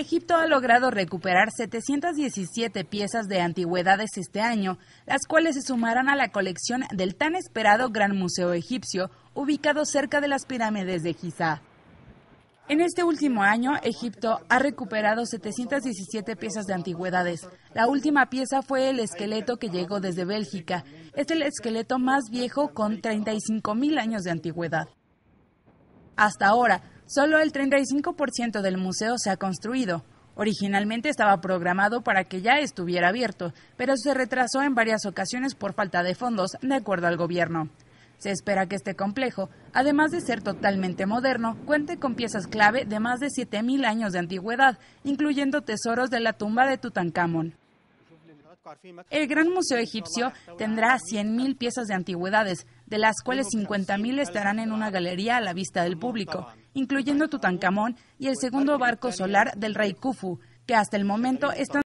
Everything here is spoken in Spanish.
Egipto ha logrado recuperar 717 piezas de antigüedades este año, las cuales se sumarán a la colección del tan esperado Gran Museo Egipcio, ubicado cerca de las pirámides de Giza. En este último año, Egipto ha recuperado 717 piezas de antigüedades. La última pieza fue el esqueleto que llegó desde Bélgica. Es el esqueleto más viejo con 35.000 años de antigüedad. Hasta ahora, Solo el 35% del museo se ha construido. Originalmente estaba programado para que ya estuviera abierto, pero se retrasó en varias ocasiones por falta de fondos, de acuerdo al gobierno. Se espera que este complejo, además de ser totalmente moderno, cuente con piezas clave de más de 7.000 años de antigüedad, incluyendo tesoros de la tumba de Tutankamón. El Gran Museo Egipcio tendrá 100.000 piezas de antigüedades, de las cuales 50.000 estarán en una galería a la vista del público, incluyendo Tutankamón y el segundo barco solar del rey Khufu, que hasta el momento están